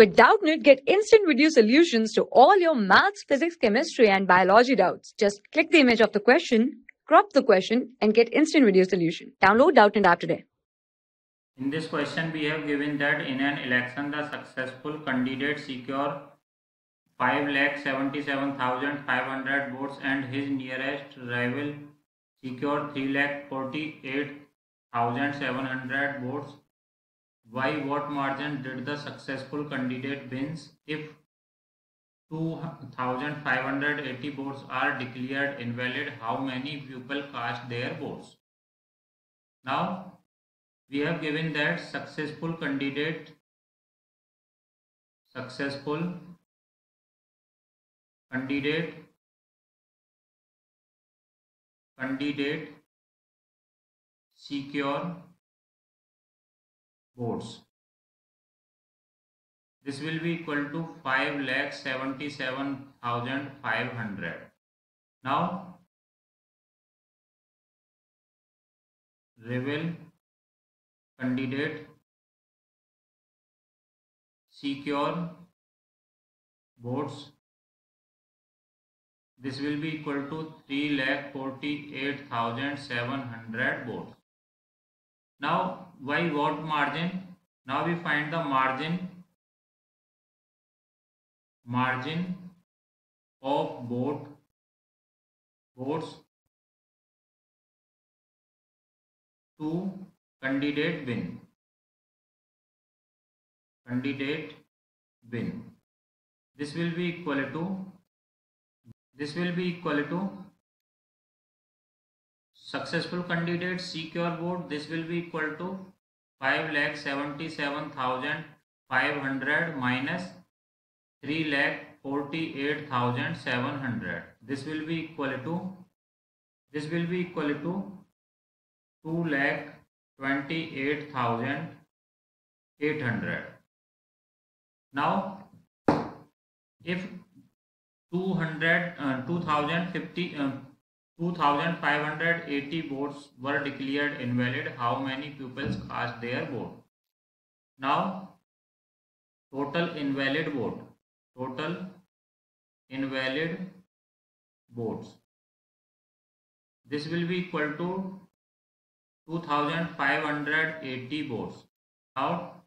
With Doubtnut, get instant video solutions to all your maths, physics, chemistry, and biology doubts. Just click the image of the question, crop the question, and get instant video solution. Download Doubtnut app today. In this question, we have given that in an election, the successful candidate secure 5,77,500 votes and his nearest rival secured 3,48,700 votes. By what margin did the successful candidate wins if 2,580 votes are declared invalid? How many people cast their votes? Now, we have given that successful candidate successful candidate candidate secure votes this will be equal to 5 lakh 77,500 now reveal candidate secure boards. this will be equal to 3 lakh 48,700 votes now why what margin? Now we find the margin margin of vote votes to candidate win. Candidate win. This will be equal to this will be equal to successful candidate secure vote this will be equal to 5 lakh 77500 minus 3 lakh 48700 this will be equal to this will be equal to 2 lakh 28,800. Now, if 200, uh, 2050, uh, 2580 votes were declared invalid, how many pupils cast their vote? Now, total invalid vote, total invalid votes. This will be equal to 2580 votes. Now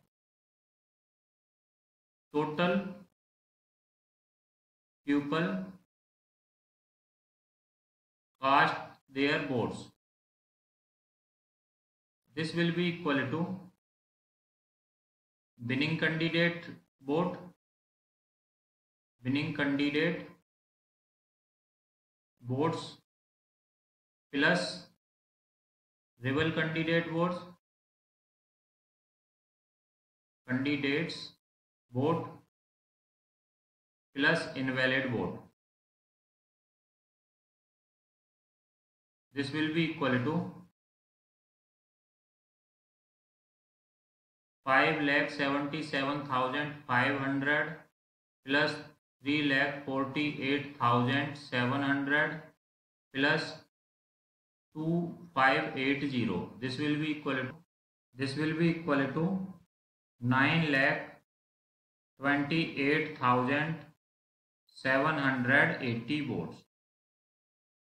total pupil cast their votes. This will be equal to winning candidate vote, winning candidate votes plus rival candidate votes candidates vote plus invalid vote this will be equal to 5 lakh 77,500 plus 3 lakh 48,700 plus 2580 this will be equal to this will be equal to 9 lakh 28780 votes